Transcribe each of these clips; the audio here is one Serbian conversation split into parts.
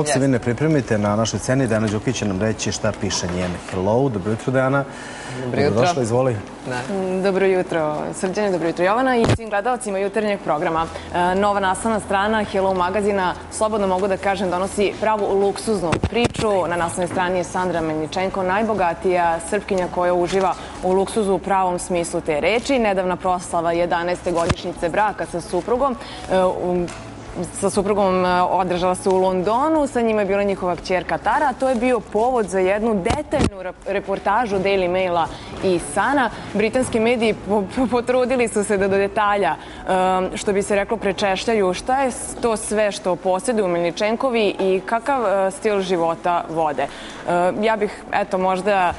Dok se vi ne pripremite na našoj sceni, Dejana Đukić će nam reći šta piše njen Hello. Dobro jutro, Dejana. Dobro jutro. Dobrodošla, izvoli. Mm, Dobro jutro, Srđane, dobro jutro Jovana i svim gledalcima jutarnjeg programa. E, Nova naslovna strana Hello magazina, slobodno mogu da kažem, donosi pravu luksuznu priču. Na naslovnoj strani je Sandra Melničenko, najbogatija srpkinja koja uživa u luksuzu u pravom smislu te reči. Nedavna proslava 11. godišnjice braka sa suprugom e, sa suprugom e, održala se u Londonu, sa njima je bila njihova kćerka Tara, a to je bio povod za jednu detaljnu rep- reportažu Daily Maila i Sana. Britanski mediji po- po- potrudili su se da do detalja, e, što bi se reklo, prečešljaju šta je to sve što posjeduju Milničenkovi i kakav e, stil života vode. Ja bih, eto, možda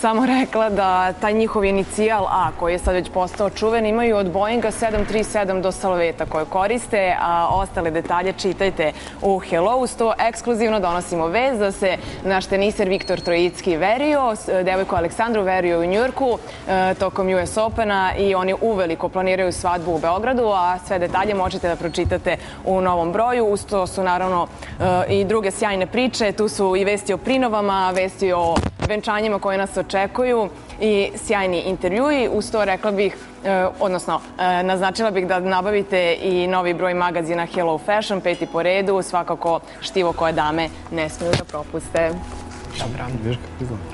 samo rekla da taj njihov inicijal A, koji je sad već postao čuven, imaju od Boeinga 737 do Salveta koje koriste, a ostale detalje čitajte u Hello. Uz to ekskluzivno donosimo vez da se naš teniser Viktor Trojicki verio, devojku Aleksandru verio u Njurku e, tokom US Opena i oni uveliko planiraju svadbu u Beogradu, a sve detalje možete da pročitate u novom broju. Uz to su naravno e, i druge sjajne priče, tu su i vesti o prinovama, vesti o venčanjima koje nas očekuju i sjajni intervjui. Uz to rekla bih, e, odnosno e, naznačila bih da nabavite i novi broj magazina Hello Fashion, peti po redu, svakako štivo koje dame ne smiju da propuste. Viš kako izgleda?